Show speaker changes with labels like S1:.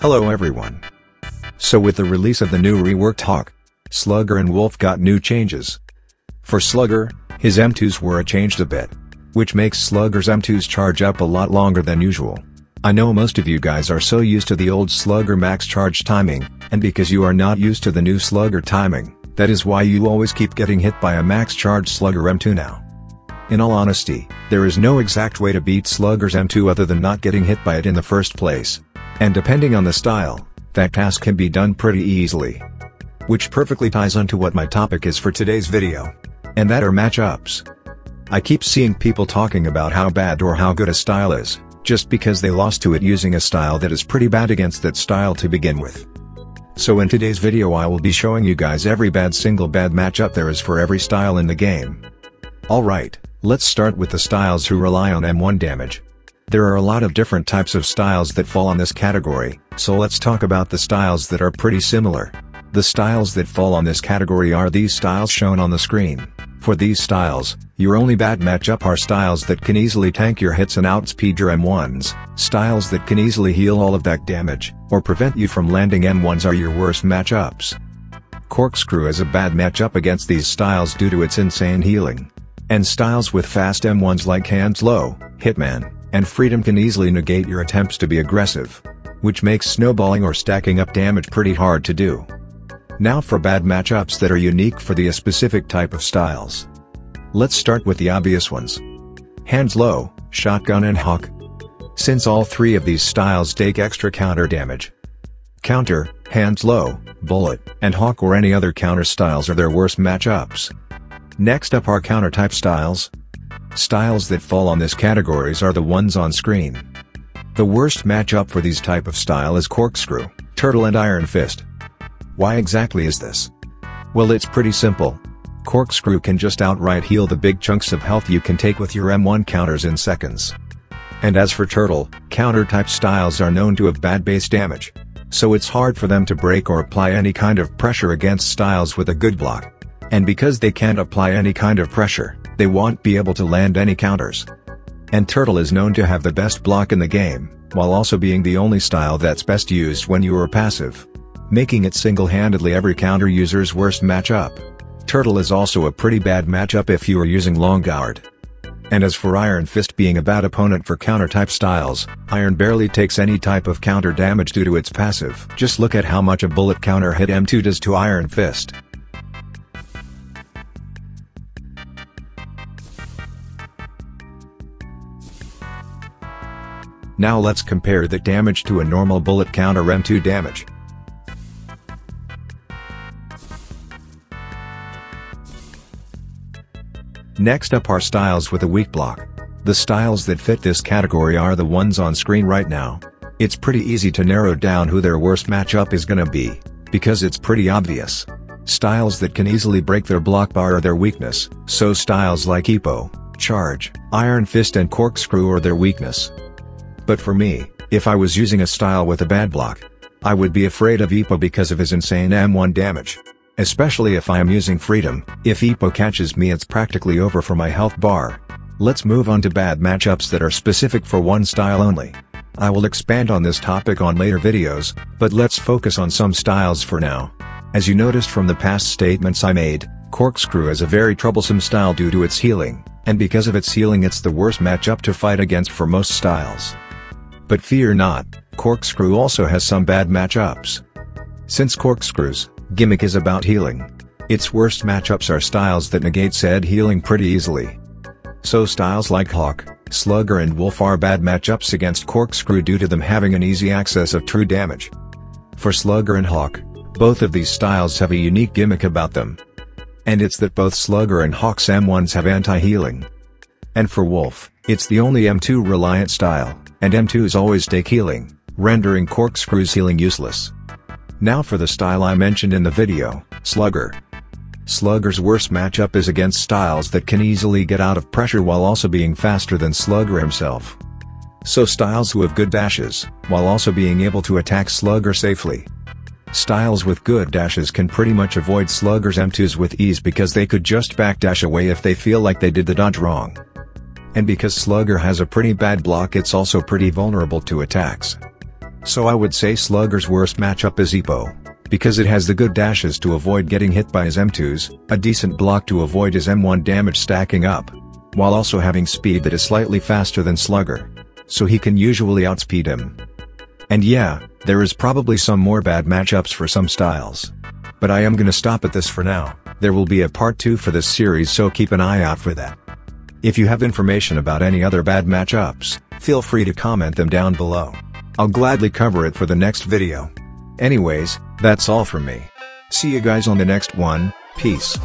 S1: Hello everyone. So with the release of the new reworked Hawk, Slugger and Wolf got new changes. For Slugger, his M2s were changed a bit. Which makes Slugger's M2s charge up a lot longer than usual. I know most of you guys are so used to the old Slugger max charge timing, and because you are not used to the new Slugger timing, that is why you always keep getting hit by a max charge Slugger M2 now. In all honesty, there is no exact way to beat Slugger's M2 other than not getting hit by it in the first place. And depending on the style, that task can be done pretty easily. Which perfectly ties onto what my topic is for today's video. And that are matchups. I keep seeing people talking about how bad or how good a style is, just because they lost to it using a style that is pretty bad against that style to begin with. So in today's video I will be showing you guys every bad single bad matchup there is for every style in the game. Alright, let's start with the styles who rely on M1 damage. There are a lot of different types of styles that fall on this category, so let's talk about the styles that are pretty similar. The styles that fall on this category are these styles shown on the screen. For these styles, your only bad matchup are styles that can easily tank your hits and outspeed your M1s, styles that can easily heal all of that damage, or prevent you from landing M1s are your worst matchups. Corkscrew is a bad matchup against these styles due to its insane healing. And styles with fast M1s like Hands Low, Hitman, and freedom can easily negate your attempts to be aggressive. Which makes snowballing or stacking up damage pretty hard to do. Now for bad matchups that are unique for the specific type of styles. Let's start with the obvious ones. Hands low, shotgun and hawk. Since all three of these styles take extra counter damage. Counter, hands low, bullet, and hawk or any other counter styles are their worst matchups. Next up are counter type styles, Styles that fall on this categories are the ones on screen. The worst matchup for these type of style is Corkscrew, Turtle and Iron Fist. Why exactly is this? Well it's pretty simple. Corkscrew can just outright heal the big chunks of health you can take with your M1 counters in seconds. And as for Turtle, counter-type styles are known to have bad base damage. So it's hard for them to break or apply any kind of pressure against styles with a good block. And because they can't apply any kind of pressure, they won't be able to land any counters. And Turtle is known to have the best block in the game, while also being the only style that's best used when you are passive. Making it single-handedly every counter user's worst matchup. Turtle is also a pretty bad matchup if you are using long guard. And as for Iron Fist being a bad opponent for counter-type styles, Iron barely takes any type of counter damage due to its passive. Just look at how much a bullet counter hit M2 does to Iron Fist. Now let's compare the damage to a normal bullet counter M2 damage. Next up are styles with a weak block. The styles that fit this category are the ones on screen right now. It's pretty easy to narrow down who their worst matchup is gonna be, because it's pretty obvious. Styles that can easily break their block bar are their weakness, so styles like Ippo, Charge, Iron Fist and Corkscrew are their weakness. But for me, if I was using a style with a bad block, I would be afraid of Ippo because of his insane M1 damage. Especially if I am using Freedom, if Ippo catches me it's practically over for my health bar. Let's move on to bad matchups that are specific for one style only. I will expand on this topic on later videos, but let's focus on some styles for now. As you noticed from the past statements I made, Corkscrew is a very troublesome style due to its healing, and because of its healing it's the worst matchup to fight against for most styles. But fear not, Corkscrew also has some bad matchups. Since Corkscrew's gimmick is about healing, its worst matchups are styles that negate said healing pretty easily. So styles like Hawk, Slugger and Wolf are bad matchups against Corkscrew due to them having an easy access of true damage. For Slugger and Hawk, both of these styles have a unique gimmick about them. And it's that both Slugger and Hawk's M1s have anti-healing. And for Wolf, it's the only M2 reliant style and M2s always take healing, rendering Corkscrew's healing useless. Now for the style I mentioned in the video, Slugger. Slugger's worst matchup is against styles that can easily get out of pressure while also being faster than Slugger himself. So styles who have good dashes, while also being able to attack Slugger safely. Styles with good dashes can pretty much avoid Slugger's M2s with ease because they could just backdash away if they feel like they did the dodge wrong. And because Slugger has a pretty bad block it's also pretty vulnerable to attacks. So I would say Slugger's worst matchup is Ippo. Because it has the good dashes to avoid getting hit by his M2s, a decent block to avoid his M1 damage stacking up. While also having speed that is slightly faster than Slugger. So he can usually outspeed him. And yeah, there is probably some more bad matchups for some styles. But I am gonna stop at this for now, there will be a part 2 for this series so keep an eye out for that. If you have information about any other bad matchups, feel free to comment them down below. I'll gladly cover it for the next video. Anyways, that's all from me. See you guys on the next one, peace.